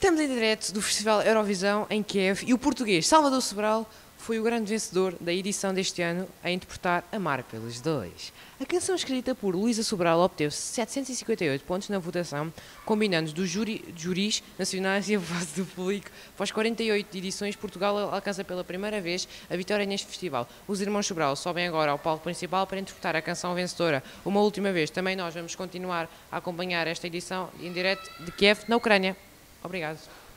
Estamos em direto do Festival Eurovisão em Kiev e o português Salvador Sobral foi o grande vencedor da edição deste ano a interpretar Amar pelos Dois. A canção escrita por Luísa Sobral obteve 758 pontos na votação, combinando dos júri, juris nacionais e a voz do público. Após 48 edições, Portugal alcança pela primeira vez a vitória neste festival. Os irmãos Sobral sobem agora ao palco principal para interpretar a canção vencedora uma última vez. Também nós vamos continuar a acompanhar esta edição em direto de Kiev, na Ucrânia. Obrigado.